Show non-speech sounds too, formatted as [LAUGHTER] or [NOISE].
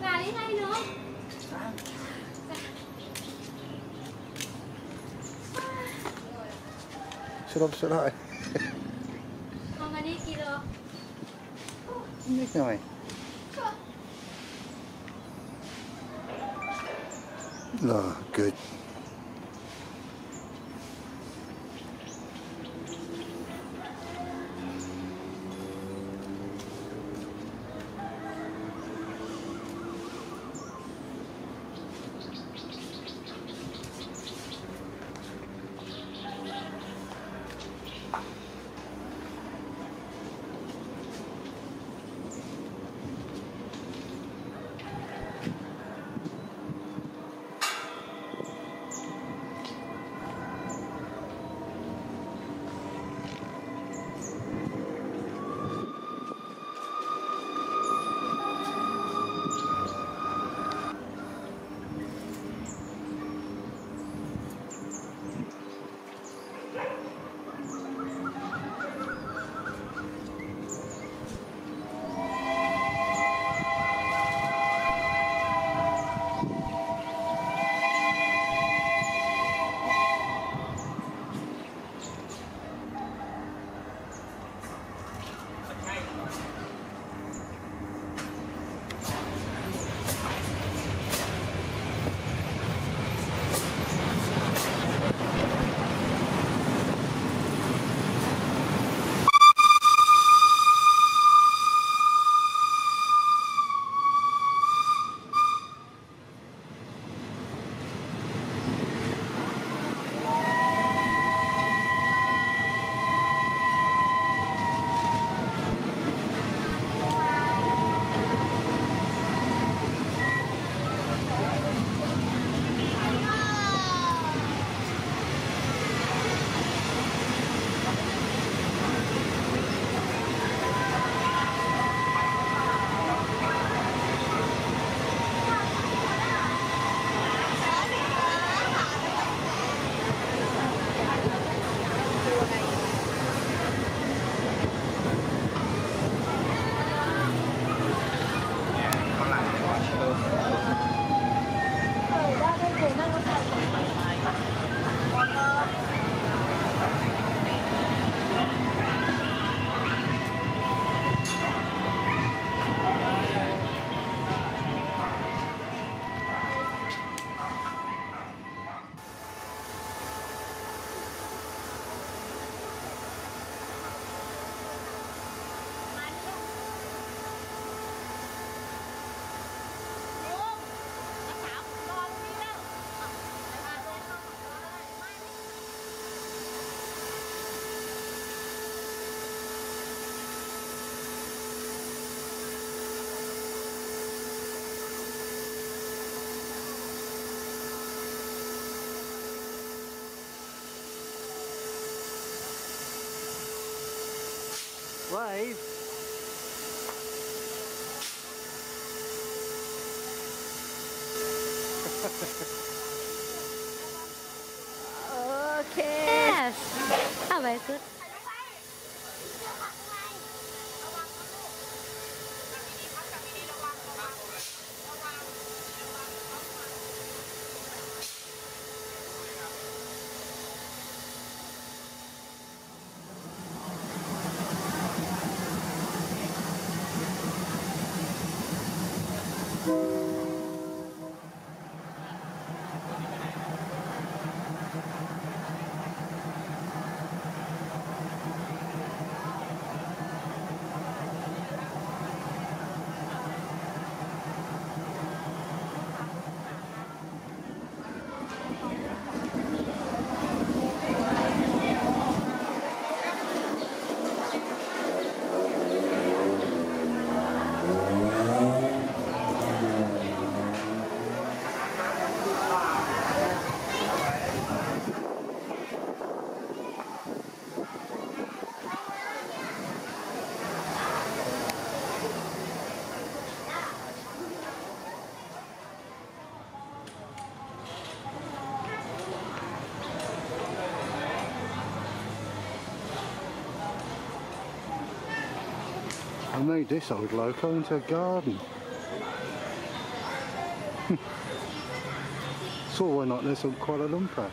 Gà đi ngay nữa Sirop sirop. Con gà đi kilo Nhích rồi. No, good. Wave. Okay. Yes. Ah, very. Made this old loco into a garden. [LAUGHS] Saw one like this on Kuala Lumpur.